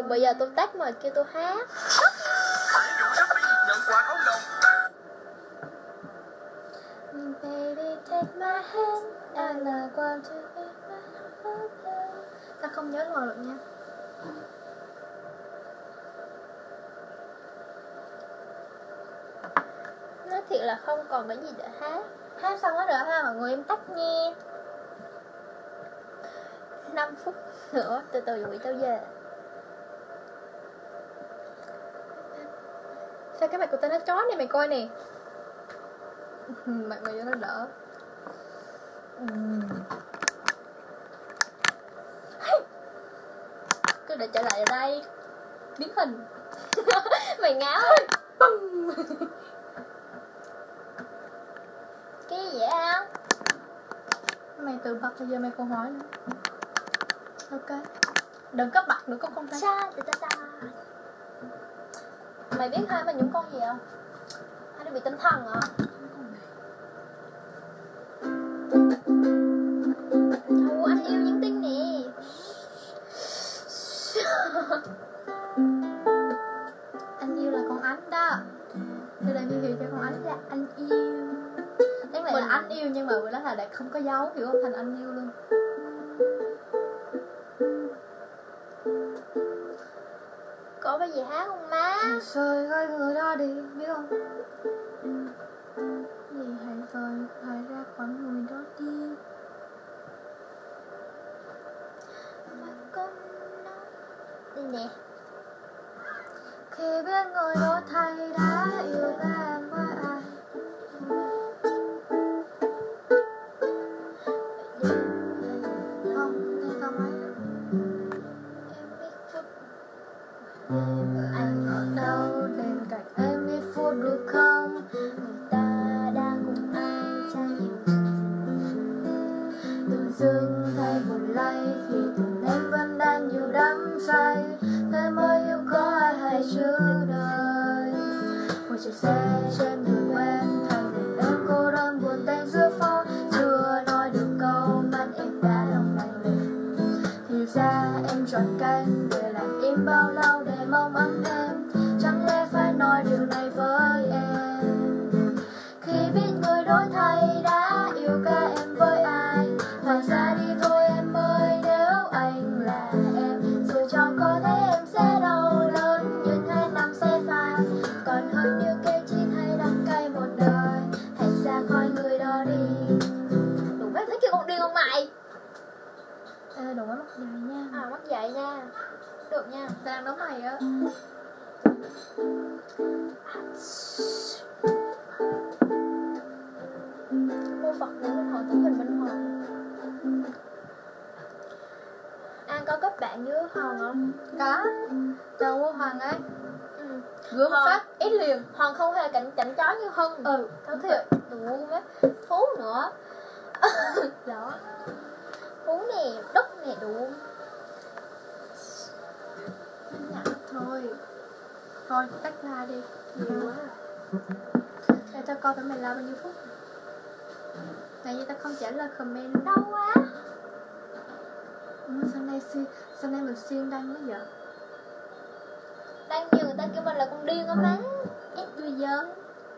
bây giờ tôi tắt mà kêu tôi hát. Baby take my hand And I want to be my Ta không nhớ lời được nha. Nói thiệt là không còn cái gì để hát. Hát xong hết rồi ha mọi người em tắt nha. 5 phút nữa từ từ quỷ tao về Sao cái mặt của tao nó chó này mày coi nè. Mặt mày cho nó đỡ. Cứ để trở lại ở đây. Biến hình. Mày ngáo cái gì vậy anh Mày tự bật bây giờ mày còn hỏi nữa. Ok. Đừng có bật nữa con con ta. Ta ta ta mày biết hai mày những con gì không? Hai đứa bị tâm thần à? Anh yêu những tinh nè. Anh yêu là con ánh đó. Tôi đang ghi cho con ánh là anh yêu. Đáng lẽ là anh yêu nhưng mà bữa đó là đã không có dấu hiểu không? Thành anh yêu luôn. Có bài gì hát không má? Hãy rời khỏi người đó đi biết không? Vì hãy rời hãy ra khỏi người đó đi. Mà con nói Đây nè. Khi biết người đó thay đã yêu em với hòn không Có Chào cô Hoàng ấy ừ. Một Hoàng. phát. Ít liền hòn không hề cạnh cạnh chó như hân. Ừ Thật thiệt, đồ ngu mấy Phú nữa. Đó Phú nè, đất nè, đồ Nhả thôi. Thôi tách ra đi. Nhiều quá. Để cho coi phải mày la bao nhiêu phút. Tại vì ta không trả lời comment. Luôn Đau quá. Ừ, Sao nay xuyên Sao nay mình xuyên đăng quá vậy? Đang nhiều người ta kêu mình là con điên á má. Ép tôi giới.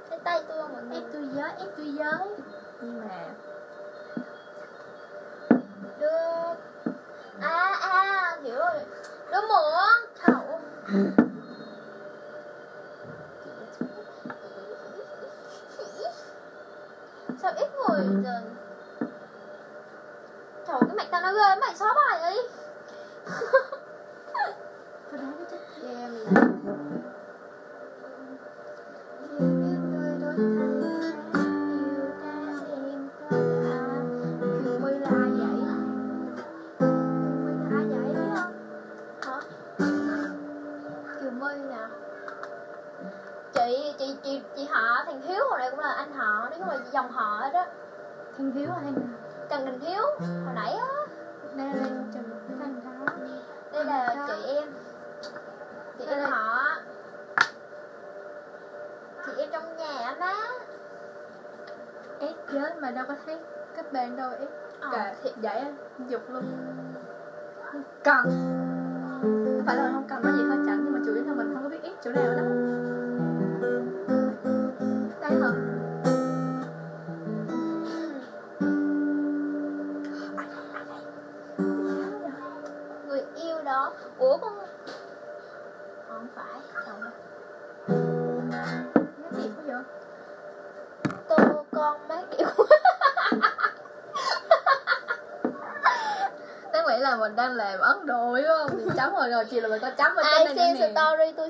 Cái tay tôi không mọi người Ép tôi giới Ép tôi giới. Nhưng mà Đưa À à, hiểu rồi. Đưa mượn Thảo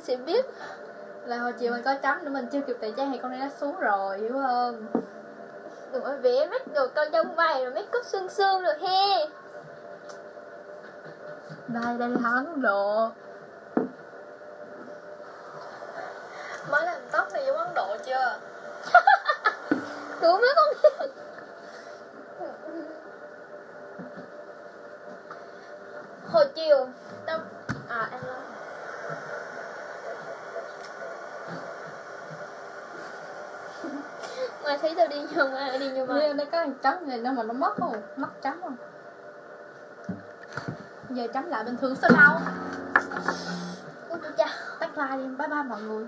sẽ biết Là hồi chiều mình có chấm nữa, mình chưa kịp tẩy trang thì con này đã xuống rồi, hiểu không? Đừng có vẽ mắt đồ con trong mày rồi make up xương xương được he Đây đây là hắn Độ Mới làm tóc này giống Ấn Độ chưa? đúng mấy con Hồi chiều, Tao À em Mai thấy tao đi nhiều mà đi nhiều mà nó có chấm này đâu mà nó mất không? Mất chấm không? Giờ chấm lại bình thường sao đâu Ui chú cha Tắt like đi, bye bye mọi người